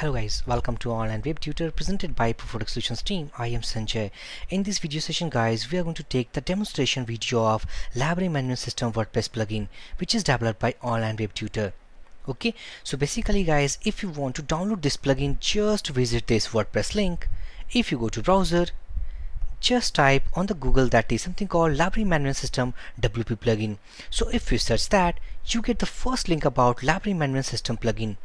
Hello guys, welcome to Online Web Tutor presented by Profotech Solutions team. I am Sanjay. In this video session guys, we are going to take the demonstration video of Library Management System WordPress plugin which is developed by Online Web Tutor. Okay, so basically guys, if you want to download this plugin, just visit this WordPress link. If you go to browser, just type on the Google that is something called Library Management System WP plugin. So if you search that, you get the first link about Library Management System plugin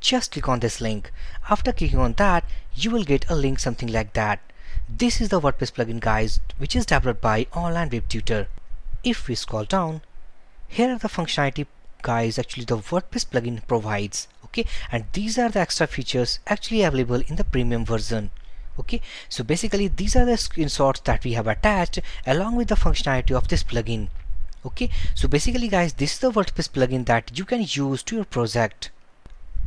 just click on this link. After clicking on that you will get a link something like that. This is the WordPress plugin guys which is developed by online web tutor. If we scroll down here are the functionality guys actually the WordPress plugin provides okay? And these are the extra features actually available in the premium version okay? So basically these are the screenshots that we have attached along with the functionality of this plugin okay? So basically guys this is the WordPress plugin that you can use to your project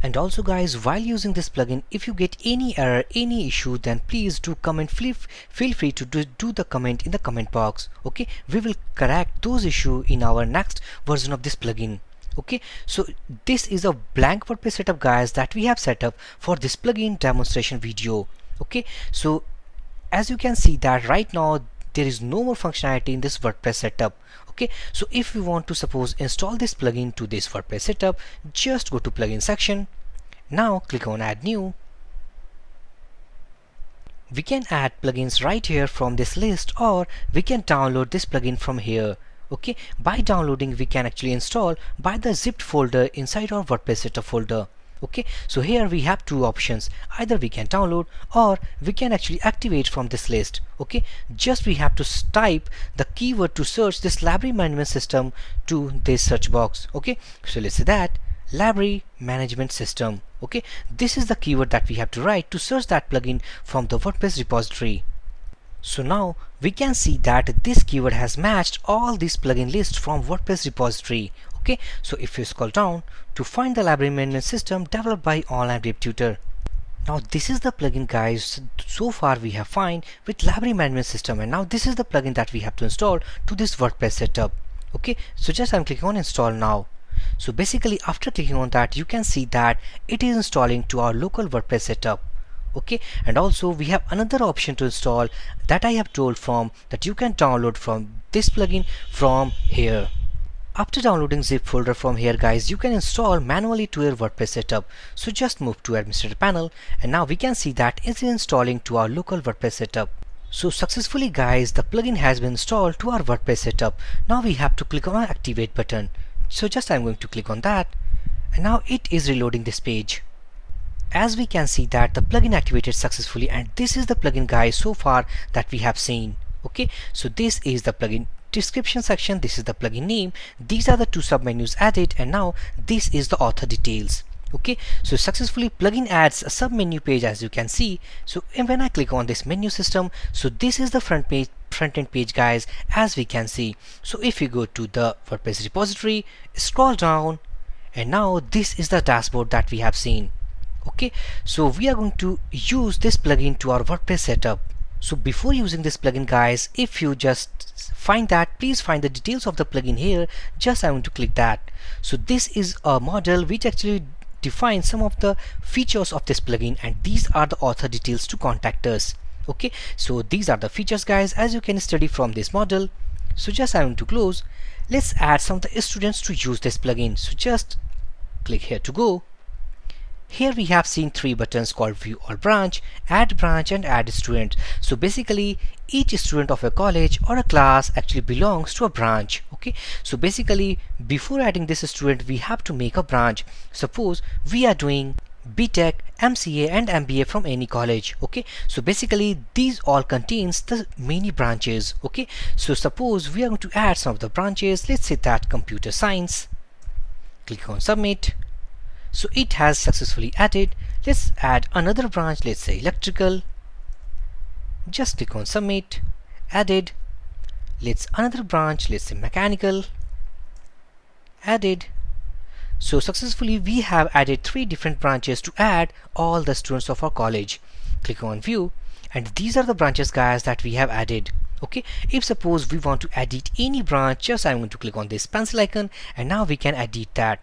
and also guys while using this plugin if you get any error any issue then please do comment. Feel free to do, do the comment in the comment box okay? We will correct those issue in our next version of this plugin okay? So this is a blank WordPress setup guys that we have set up for this plugin demonstration video okay? So as you can see that right now there is no more functionality in this WordPress setup okay? So if you want to suppose install this plugin to this WordPress setup just go to plugin section now click on add new. We can add plugins right here from this list or we can download this plugin from here okay? By downloading we can actually install by the zipped folder inside our WordPress setup folder okay? So here we have two options. Either we can download or we can actually activate from this list okay? Just we have to type the keyword to search this library management system to this search box okay? So let's say that library management system okay? This is the keyword that we have to write to search that plugin from the WordPress repository. So now we can see that this keyword has matched all these plugin lists from WordPress repository okay? So if you scroll down to find the library management system developed by online web tutor. Now this is the plugin guys so far we have find with library management system. And now this is the plugin that we have to install to this WordPress setup okay? So just I'm clicking on install now so basically after clicking on that you can see that it is installing to our local WordPress setup okay and also we have another option to install that I have told from that you can download from this plugin from here after downloading zip folder from here guys, you can install manually to your WordPress setup. So just move to administrator panel and now we can see that it's installing to our local WordPress setup. So successfully guys, the plugin has been installed to our WordPress setup. Now we have to click on activate button. So just I'm going to click on that. And now it is reloading this page. As we can see that the plugin activated successfully and this is the plugin guys so far that we have seen. Okay, so this is the plugin description section. This is the plugin name. These are the two submenus added and now this is the author details. Okay? So successfully plugin adds a submenu page as you can see. So and when I click on this menu system so this is the front page front end page guys as we can see. So if you go to the WordPress repository scroll down and now this is the dashboard that we have seen. Okay so we are going to use this plugin to our WordPress setup. So before using this plugin guys if you just find that please find the details of the plugin here. Just I want to click that. So this is a model which actually defines some of the features of this plugin and these are the author details to contact us okay so these are the features guys as you can study from this model so just I want to close let's add some of the students to use this plugin so just click here to go here we have seen three buttons called view all branch, add branch and add student. So basically each student of a college or a class actually belongs to a branch. Okay. So basically before adding this student we have to make a branch. Suppose we are doing BTech, MCA and MBA from any college okay? So basically these all contains the many branches okay? So suppose we are going to add some of the branches. Let's say that computer science. Click on submit. So it has successfully added. Let's add another branch. Let's say electrical. Just click on submit. Added. Let's another branch. Let's say mechanical. Added so successfully we have added three different branches to add all the students of our college. Click on view. And these are the branches guys that we have added. Okay? If suppose we want to edit any branch just I'm going to click on this pencil icon. And now we can edit that.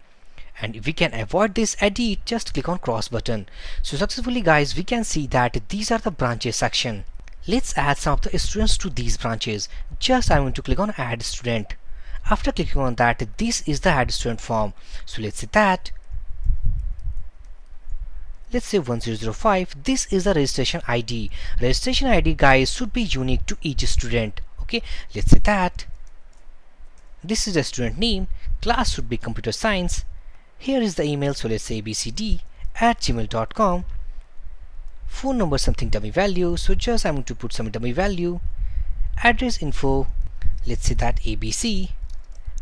And if we can avoid this edit. Just click on cross button. So successfully guys we can see that these are the branches section. Let's add some of the students to these branches. Just i'm going to click on add student after clicking on that this is the add student form. So let's say that. Let's say 1005 this is the registration ID registration ID guys should be unique to each student okay? Let's say that. This is the student name. Class should be computer science. Here is the email so let's say abcd at gmail.com phone number something dummy value. So just I'm going to put some dummy value. Address info. Let's say that abc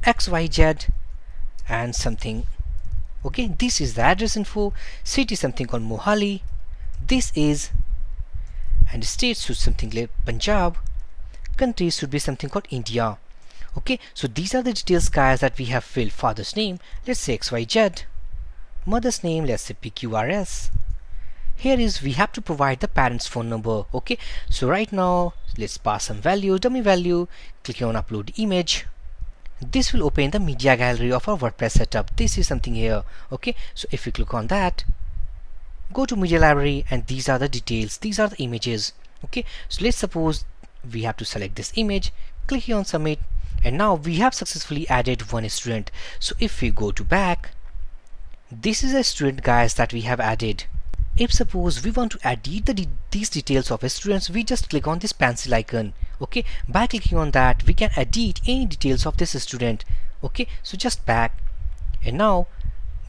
xyz and something. Okay this is the address info city something called Mohali. This is and state should something like Punjab. Country should be something called India. Okay so these are the details guys that we have filled. Father's name let's say xyz mother's name let's say pqrs here is we have to provide the parents phone number. Okay so right now let's pass some value dummy value. Click on upload image this will open the media gallery of our WordPress setup. This is something here okay? So if we click on that go to media library and these are the details. These are the images okay? So let's suppose we have to select this image click here on submit and now we have successfully added one student. So if we go to back this is a student guys that we have added. If suppose we want to edit the de these details of a students we just click on this pencil icon okay? By clicking on that we can edit any details of this student. Okay? So just back. And now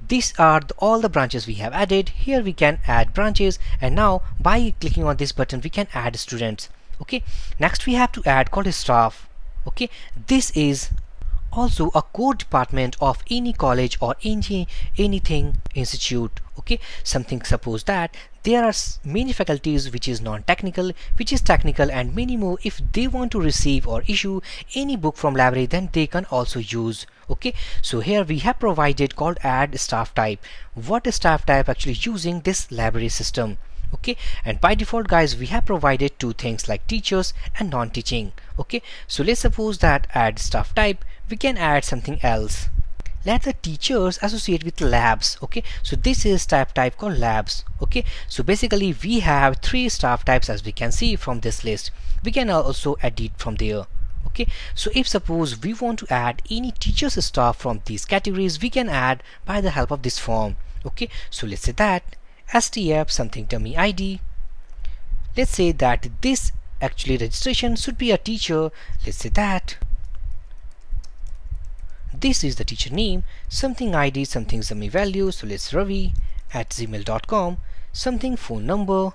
these are the, all the branches we have added. Here we can add branches. And now by clicking on this button we can add students. Okay? Next we have to add called staff. Okay? This is also a core department of any college or any anything institute okay something suppose that there are many faculties which is non-technical which is technical and many more if they want to receive or issue any book from library then they can also use. Okay so here we have provided called add staff type. What is staff type actually using this library system? Okay and by default guys we have provided two things like teachers and non-teaching. Okay so let's suppose that add staff type. We can add something else let the teachers associate with labs okay? So this is type type called labs okay? So basically we have three staff types as we can see from this list. We can also edit from there okay? So if suppose we want to add any teachers staff from these categories we can add by the help of this form okay? So let's say that stf something dummy id let's say that this actually registration should be a teacher. Let's say that this is the teacher name. Something id something dummy value. So let's ravi at gmail.com something phone number.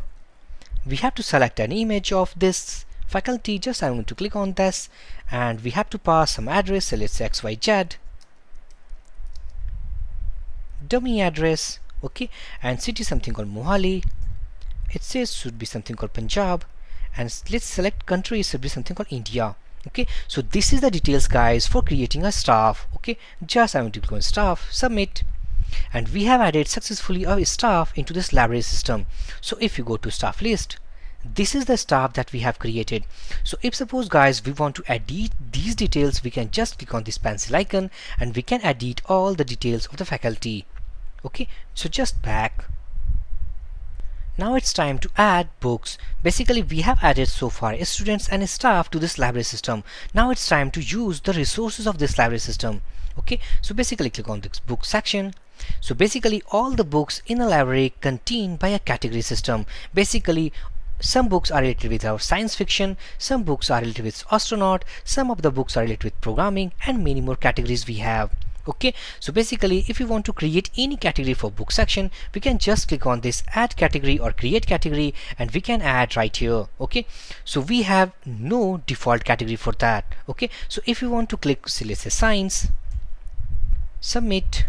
We have to select an image of this faculty. Just I'm going to click on this. And we have to pass some address. So let's xyz dummy address. Okay. And city something called Mohali. It says should be something called Punjab. And let's select country. It should be something called India okay? So this is the details guys for creating a staff. Okay? Just I'm going to click on staff submit. And we have added successfully a staff into this library system. So if you go to staff list this is the staff that we have created. So if suppose guys we want to edit these details we can just click on this pencil icon and we can edit all the details of the faculty. Okay? So just back now it's time to add books. Basically we have added so far students and staff to this library system. Now it's time to use the resources of this library system. Okay? So basically click on this book section. So basically all the books in a library contained by a category system. Basically some books are related with our science fiction, some books are related with astronaut, some of the books are related with programming and many more categories we have okay? So basically if you want to create any category for book section we can just click on this add category or create category and we can add right here. Okay? So we have no default category for that. Okay? So if you want to click say let's say science submit.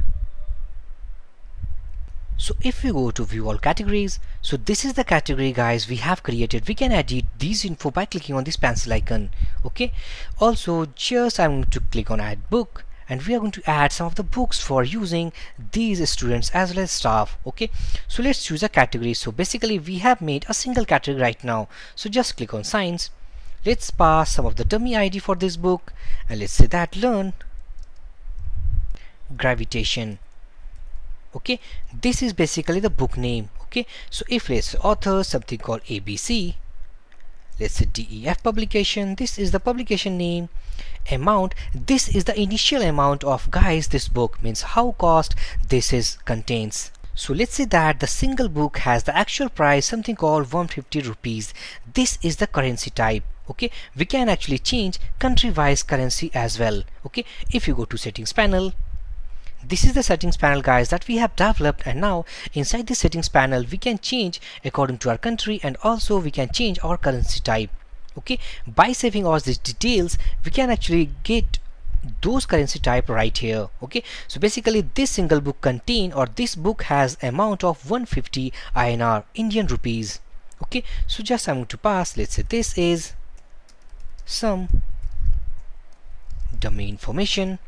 So if we go to view all categories so this is the category guys we have created. We can edit these info by clicking on this pencil icon. Okay? Also just I'm going to click on add book and we are going to add some of the books for using these students as well as staff okay? So let's choose a category. So basically we have made a single category right now. So just click on science. Let's pass some of the dummy id for this book and let's say that learn gravitation okay? This is basically the book name okay? So if let's author something called ABC let's say DEF publication. This is the publication name. Amount. This is the initial amount of guys this book means how cost this is contains. So let's say that the single book has the actual price something called 150 rupees. This is the currency type okay? We can actually change country wise currency as well okay? If you go to settings panel this is the settings panel guys that we have developed and now inside the settings panel we can change according to our country and also we can change our currency type okay? By saving all these details we can actually get those currency type right here okay? So basically this single book contain or this book has amount of 150 INR Indian rupees okay? So just I'm going to pass let's say this is some domain information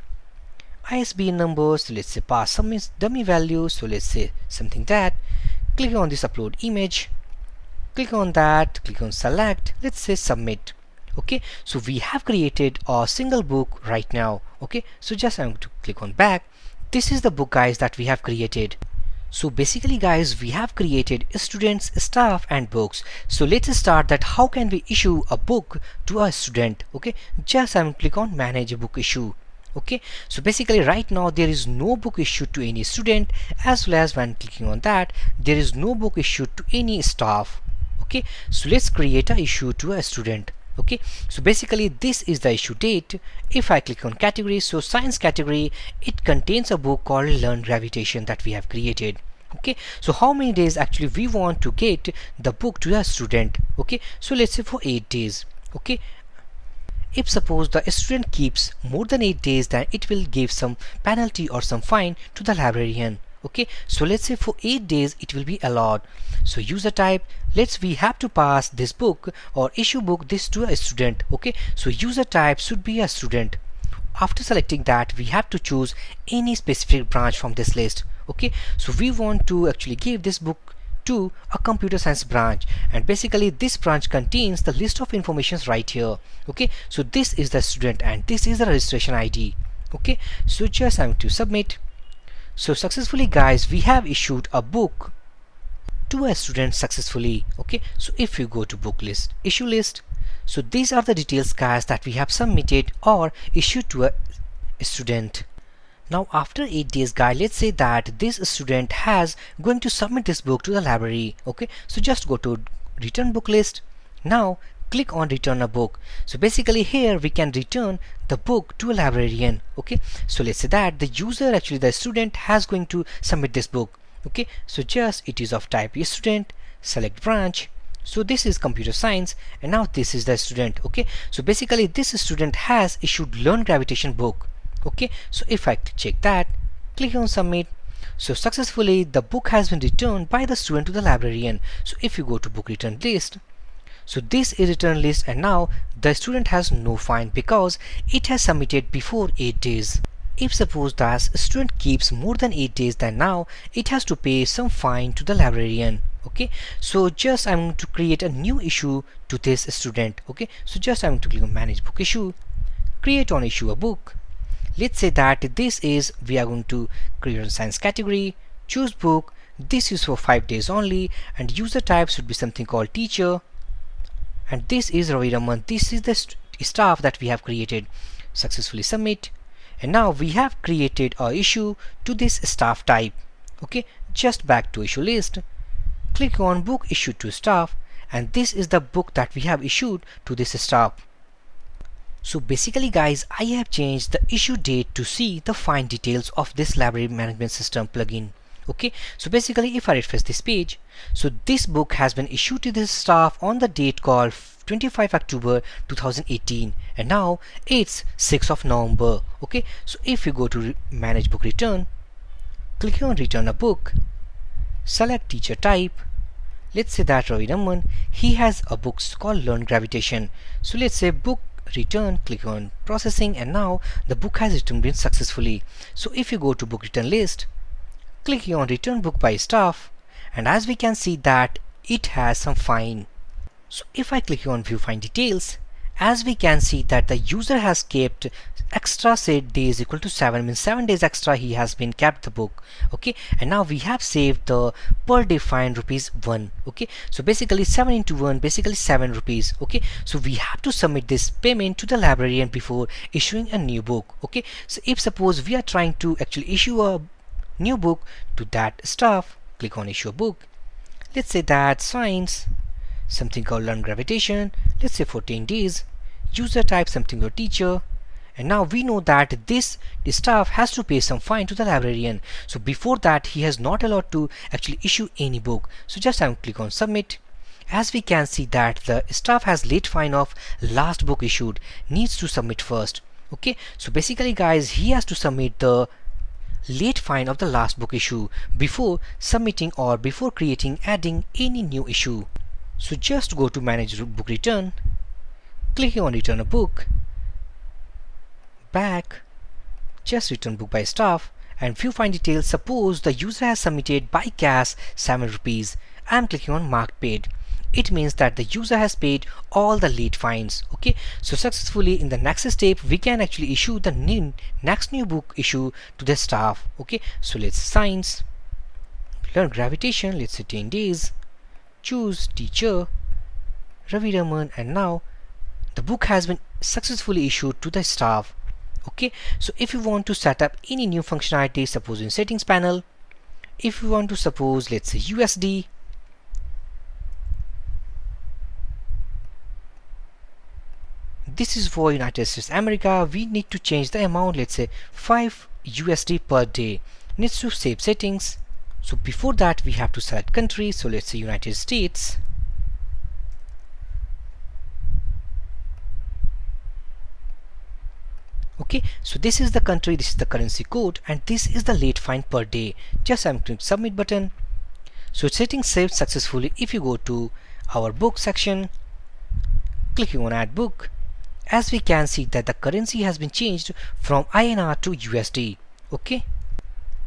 ISBN number so let's say pass some dummy value so let's say something that. Click on this upload image. Click on that. Click on select. Let's say submit. Okay? So we have created a single book right now. Okay? So just I'm going to click on back. This is the book guys that we have created. So basically guys we have created students staff and books. So let's start that how can we issue a book to a student? Okay? Just I'm click on manage book issue okay? So basically right now there is no book issued to any student. As well as when clicking on that there is no book issued to any staff. Okay? So let's create a issue to a student. Okay? So basically this is the issue date. If I click on category so science category it contains a book called learn gravitation that we have created. Okay? So how many days actually we want to get the book to a student? Okay? So let's say for eight days. Okay if suppose the student keeps more than 8 days then it will give some penalty or some fine to the librarian. Okay? So let's say for 8 days it will be allowed. So user type let's we have to pass this book or issue book this to a student. Okay? So user type should be a student. After selecting that we have to choose any specific branch from this list. Okay? So we want to actually give this book to a computer science branch. And basically this branch contains the list of informations right here. Okay? So this is the student and this is the registration ID okay? So just I'm to submit. So successfully guys we have issued a book to a student successfully. Okay? So if you go to book list issue list. So these are the details guys that we have submitted or issued to a student now after 8 days guys let's say that this student has going to submit this book to the library okay? So just go to return book list. Now click on return a book. So basically here we can return the book to a librarian okay? So let's say that the user actually the student has going to submit this book okay? So just it is of type student select branch. So this is computer science and now this is the student okay? So basically this student has issued learn gravitation book okay so if I check that click on submit. So successfully the book has been returned by the student to the librarian. So if you go to book return list so this is return list and now the student has no fine because it has submitted before 8 days. If suppose that student keeps more than 8 days then now it has to pay some fine to the librarian. Okay so just I'm going to create a new issue to this student. Okay so just I'm going to click on manage book issue create on issue a book let's say that this is we are going to create a science category choose book this is for five days only and user type should be something called teacher. And this is Ravi Raman. This is the st staff that we have created successfully submit. And now we have created a issue to this staff type. Okay just back to issue list. Click on book issued to staff and this is the book that we have issued to this staff so basically guys, I have changed the issue date to see the fine details of this library management system plugin. Okay, so basically if I refresh this page, so this book has been issued to this staff on the date called 25 October 2018 and now it's 6th of November. Okay, so if you go to manage book return, click on return a book, select teacher type, let's say that Ravi Raman, he has a book called Learn Gravitation. So let's say book return click on processing and now the book has returned successfully. So if you go to book return list click on return book by staff and as we can see that it has some fine. So if I click on view fine details as we can see that the user has kept extra set days equal to 7 means 7 days extra he has been kept the book okay? And now we have saved the per day fine rupees 1 okay? So basically 7 into 1 basically 7 rupees okay? So we have to submit this payment to the librarian before issuing a new book okay? So if suppose we are trying to actually issue a new book to that staff click on issue book. Let's say that science something called learn gravitation. Let's say 14 days user type something your teacher. And now we know that this staff has to pay some fine to the librarian. So before that he has not allowed to actually issue any book. So just I'm click on submit. As we can see that the staff has late fine of last book issued needs to submit first. Okay? So basically guys he has to submit the late fine of the last book issue before submitting or before creating adding any new issue so just go to manage book return clicking on return a book back just return book by staff and view fine details suppose the user has submitted by cash 7 rupees I'm clicking on mark paid. It means that the user has paid all the late fines okay? So successfully in the next step we can actually issue the new next new book issue to the staff okay? So let's science learn gravitation let's say 10 days choose teacher Ravi Raman and now the book has been successfully issued to the staff. Okay? So if you want to set up any new functionality suppose in settings panel if you want to suppose let's say USD this is for United States America we need to change the amount let's say 5 USD per day. Needs to save settings so before that we have to select country. So let's say United States. Okay. So this is the country this is the currency code and this is the late fine per day. Just I'm clicking submit button. So setting saved successfully. If you go to our book section clicking on add book as we can see that the currency has been changed from INR to USD okay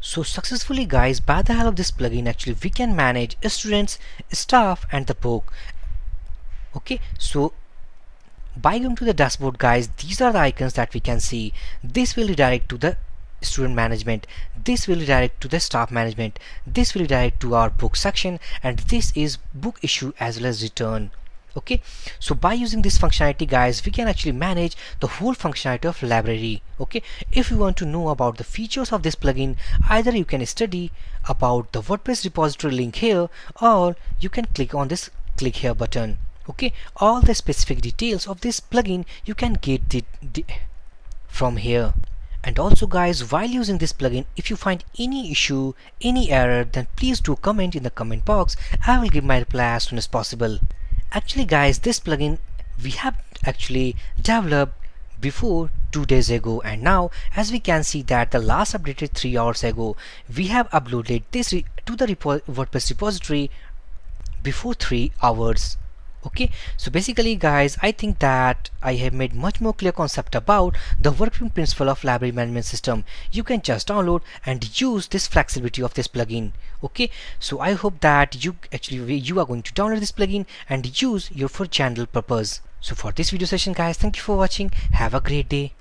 so successfully guys by the help of this plugin actually we can manage students staff and the book. Okay so by going to the dashboard guys these are the icons that we can see. This will redirect to the student management. This will redirect to the staff management. This will redirect to our book section. And this is book issue as well as return okay? So by using this functionality guys we can actually manage the whole functionality of library. Okay? If you want to know about the features of this plugin either you can study about the WordPress repository link here or you can click on this click here button. Okay? All the specific details of this plugin you can get it from here. And also guys while using this plugin if you find any issue any error then please do comment in the comment box. I will give my reply as soon as possible actually guys this plugin we have actually developed before two days ago. And now as we can see that the last updated three hours ago we have uploaded this to the repo WordPress repository before three hours okay? So basically guys i think that i have made much more clear concept about the working principle of library management system. You can just download and use this flexibility of this plugin. Okay? So i hope that you actually you are going to download this plugin and use your for general purpose. So for this video session guys thank you for watching. Have a great day